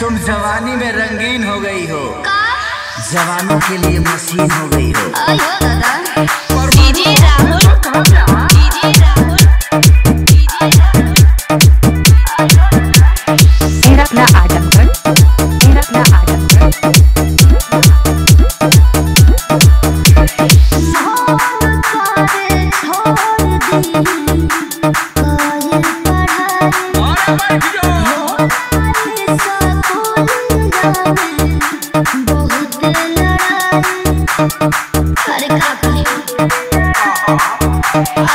तुम जवानी में रंगीन हो गई हो। जवानों के लिए मशीन हो गई हो। Uh-huh.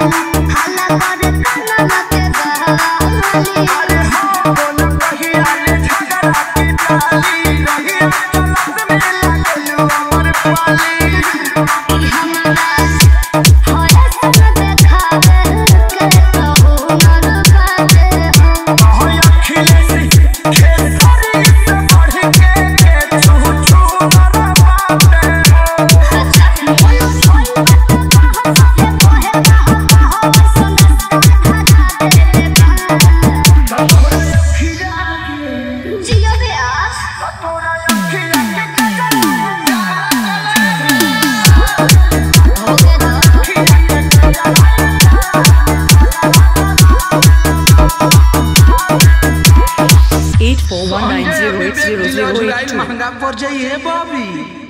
Bye. पड़ जाइए बॉबी